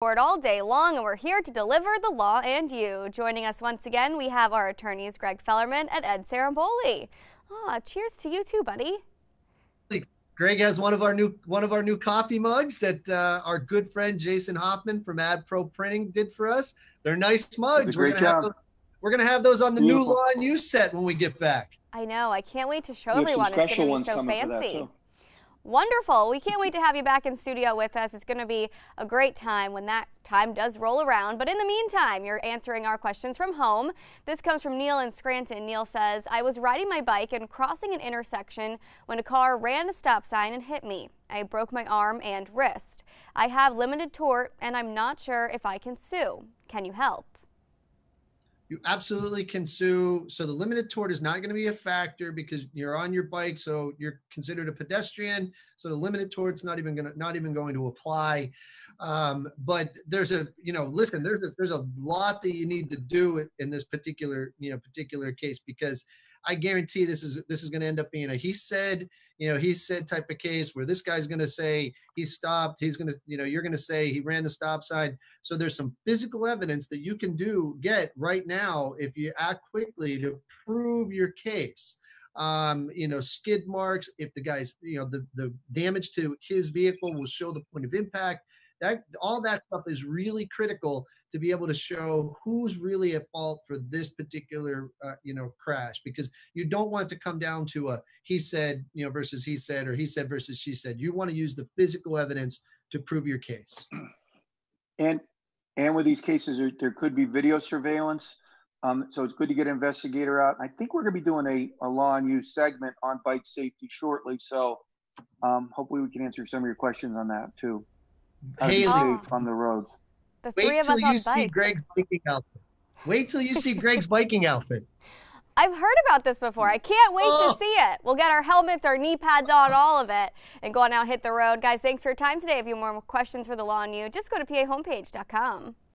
Board all day long, and we're here to deliver the law and you. Joining us once again, we have our attorneys Greg Fellerman and Ed Ciarimboli. Ah, cheers to you too, buddy. Greg has one of our new one of our new coffee mugs that uh, our good friend Jason Hoffman from Ad Pro Printing did for us. They're nice mugs. We're gonna, have those, we're gonna have those on the Beautiful. new Law and You set when we get back. I know. I can't wait to show everyone. It's gonna be so fancy. Wonderful. We can't wait to have you back in studio with us. It's going to be a great time when that time does roll around. But in the meantime, you're answering our questions from home. This comes from Neil in Scranton. Neil says, I was riding my bike and crossing an intersection when a car ran a stop sign and hit me. I broke my arm and wrist. I have limited tort and I'm not sure if I can sue. Can you help? You absolutely can sue. So the limited tort is not going to be a factor because you're on your bike, so you're considered a pedestrian. So the limited tort's not even going to not even going to apply. Um, but there's a you know listen, there's a there's a lot that you need to do in this particular you know particular case because I guarantee this is this is going to end up being a he said, you know, he said type of case where this guy's going to say he stopped, he's going to, you know, you're going to say he ran the stop sign. So there's some physical evidence that you can do get right now if you act quickly to prove your case. Um, you know, skid marks, if the guy's, you know, the the damage to his vehicle will show the point of impact that all that stuff is really critical to be able to show who's really at fault for this particular uh, you know crash because you don't want to come down to a he said you know versus he said or he said versus she said. You want to use the physical evidence to prove your case. And and with these cases there, there could be video surveillance. Um, so it's good to get an investigator out. I think we're going to be doing a, a law and use segment on bike safety shortly so um, hopefully we can answer some of your questions on that too Haley oh. on the roads. The Wait till you see bikes. Greg's biking outfit. Wait till you see Greg's biking outfit. I've heard about this before. I can't wait oh. to see it. We'll get our helmets, our knee pads on, all of it, and go on out hit the road. Guys, thanks for your time today. If you have more questions for the law on you, just go to pahomepage.com.